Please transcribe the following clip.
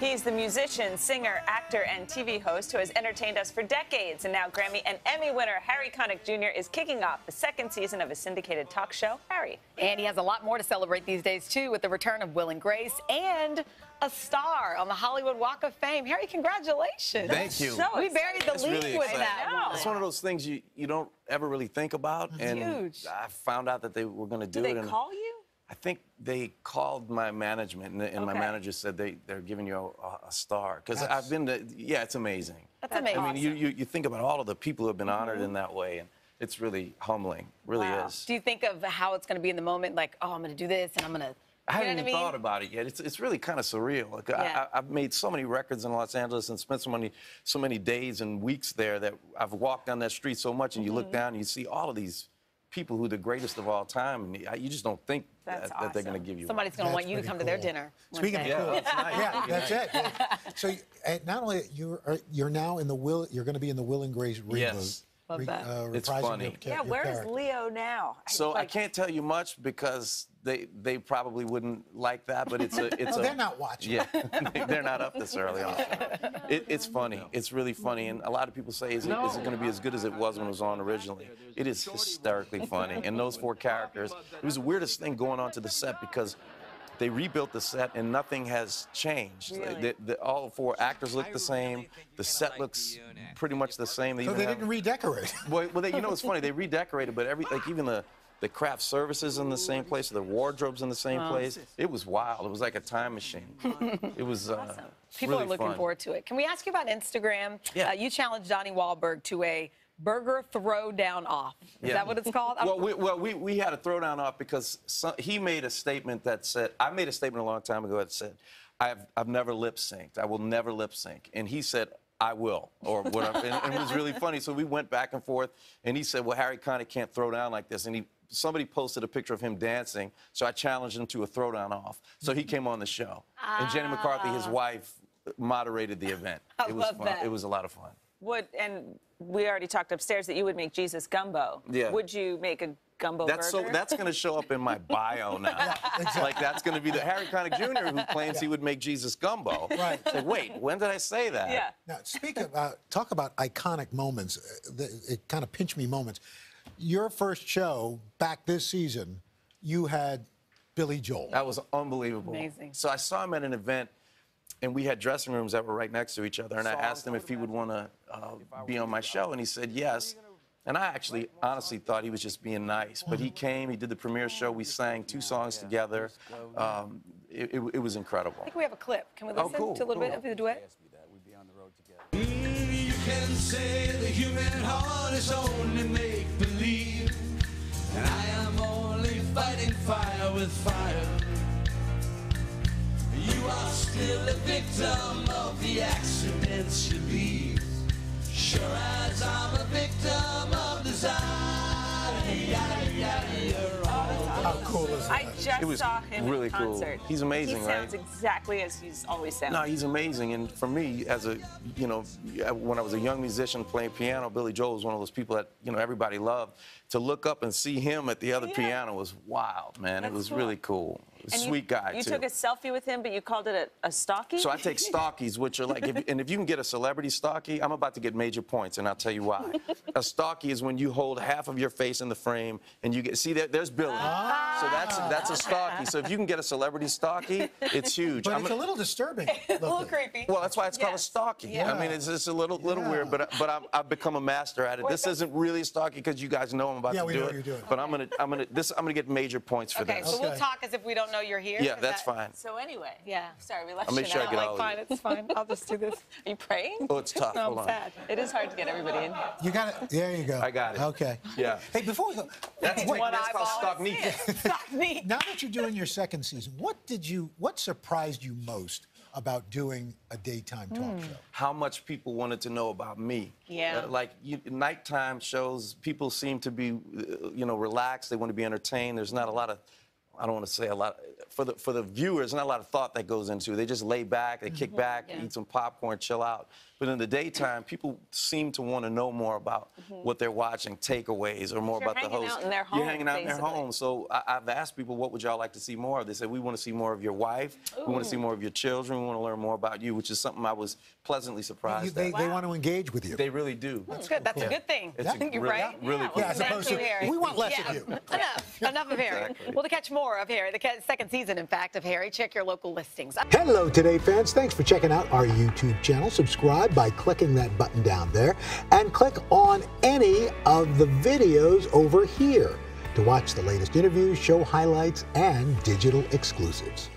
He's the musician, singer, actor, and TV host who has entertained us for decades. And now Grammy and Emmy winner Harry Connick Jr. is kicking off the second season of his syndicated talk show, Harry. And he has a lot more to celebrate these days, too, with the return of Will and Grace and a star on the Hollywood Walk of Fame. Harry, congratulations. Thank you. So we buried the lead really with exciting. that I one. It's one of those things you, you don't ever really think about. And huge. I found out that they were going to do, Do they it. and call you? I think they called my management, and, and my manager said they, they're giving you a, a star. Because I've been to, yeah, it's amazing. That's amazing. I mean, you, you, you think about all of the people who have been honored in that way, and it's really humbling. Really Wow. is. Do you think of how it's going to be in the moment? Like, oh, I'm going to do this and I'm going to. I haven't even I mean? thought about it yet. It's, it's really kind of surreal. Like, Yeah. I, I've made so many records in Los Angeles and spent so many so many days and weeks there that I've walked down that street so much, and you Mm-hmm. look down and you see all of these people who are the greatest of all time, and you- you just don't think That's that, that they're going to give you. Somebody's going to want you to pretty come to their dinner. Speaking of day. Yeah, cool. that's. Yeah, that's it. Yeah. So you- uh, not only you are you're now in the Will, you're going to be in the Will and Grace reboot. Yes. Love that. uh, It's funny. your ca- Yeah, your where is character. Leo now? So I can't tell you much because they they probably wouldn't like that, but it's a it's Oh, a they're not watching. Yeah, they're not up this early on. It, it's funny. It's really funny, and a lot of people say, "Is it, is it going to be as good as it was when it was on originally?" It is hysterically funny, and those four characters. It was the weirdest thing going on to the set because they rebuilt the set and nothing has changed. Really? The- the- all four actors look the same. The set looks pretty much the same. They So they didn't redecorate. well, well they, you know, it's funny. They redecorated, but every like even the the craft services in the same place, the wardrobes in the same place. It was wild. It was like a time machine. it was. Uh, People really are looking fun. forward to it. Can we ask you about Instagram? Yeah. Uh, you challenged Donnie Wahlberg to a burger throwdown off. Is Yeah. that what it's called? Well, we, well, we, we had a throwdown off because some, he made a statement that said, I made a statement a long time ago that said, I've, I've never lip synced. I will never lip sync. And he said, I will, or whatever. and, and it was really funny. So we went back and forth, and he said, Well, Harry Connick can't throw down like this. And he somebody posted a picture of him dancing, so I challenged him to a throwdown off. So he came on the show. And Jenny McCarthy, his wife, moderated the event. Ah. I it was love fun. that. It was a lot of fun. would and we already talked upstairs that you would make Jesus gumbo. Yeah. Would you make a gumbo That's burger? so. That's going to show up in my bio now. Like that's going to be the Harry Connick Jr. who claims he would make Jesus gumbo. Right. Say, wait, when did I say that? yeah. Now, speak about talk about iconic moments. uh, The, it kind of pinch me moments. Your first show back this season, you had Billy Joel. That was unbelievable. Amazing. So I saw him at an event, and we had dressing rooms that were right next to each other. And I asked him if he would want to uh, be on my show, and he said yes. And I actually, honestly, thought he was just being nice. But he came, he did the premiere show, we sang two songs together. Um, it, it- it was incredible. I think we have a clip. Can we Oh, listen cool, to a little bit of the duet? You can say the human heart is only make believe, and I am only fighting fire with fire. You are still a victim of the accidents you leave, sure as I'm a victim of desire. Yeah, yeah, you're How cool is that? I just It was saw him really in cool. concert. He's amazing, He right? sounds exactly as he's always sounded. No, he's amazing. And for me, as a, you know, when I was a young musician playing piano, Billy Joel was one of those people that, you know, everybody loved. To look up and see him at the other Yeah. piano was wild, man. That's it was cool. really cool. And you- Sweet guy, You too. took a selfie with him, but you called it a, a stalkie? So I take stalkies, which are like, if, and if you can get a celebrity stalkie, I'm about to get major points, and I'll tell you why. a stalkie is when you hold half of your face in the frame, and you get see that there's Billy. Ah. So that's that's a stalkie. So if you can get a celebrity stalkie, it's huge. but I'm it's a- a little disturbing. a little creepy. well, that's why it's called a Yes. stocking. Yeah. I mean, it's, just a little little Yeah. weird, but but I'm, I've become a master at it. This isn't really a stocking because you guys know I'm about Yeah, to we do know it. you're doing it. But I'm gonna I'm gonna this I'm gonna get major points for Okay, this. so we'll talk as if we don't know you're here. yeah, that's that- fine. So anyway. Yeah. Sorry, we left I'll make you sure I now. get Like, all of fine, it's fine. I'll just do this. Are you praying? Oh, it's tough. No, Hold I'm on. sad. It is hard to get everybody in here. You got it. There you go. I got it. Okay. Yeah. Hey, before we go, That's, wait, that's called eyeball is stocknik. Stop me. now that you're doing your second season, what did you? What surprised you most about doing a daytime talk Hmm. show? how much people wanted to know about me. Yeah. Uh, like you, nighttime shows, people seem to be, uh, you know, relaxed. They want to be entertained. There's not a lot of I don't want to say a lot for the for the viewers. Not a lot of thought that goes into. it. They just lay back, they kick mm-hmm. back, eat some popcorn, chill out. But in the daytime, people seem to want to know more about mm-hmm. what they're watching, takeaways, or more about the host. out in their You're home, hanging out in their basically. home. So I, I've asked people, what would y'all like to see more of? They said we want to see more of your wife. We want to see more of your children. We want to learn more about you, which is something I was pleasantly surprised You- they, at. they want to engage with you. They really do. That's good. That's a good thing. It's a You're really- right. really Yeah, cool. yeah, as Thank opposed you, to Harry. we want less Yeah. of you. Enough. Enough of Harry. Exactly. Well, to catch more of Harry, the ca- second season, in fact, of Harry, check your local listings. Hello, Today fans. Thanks for checking out our YouTube channel. Subscribe by clicking that button down there and click on any of the videos over here to watch the latest interviews, show highlights, and digital exclusives.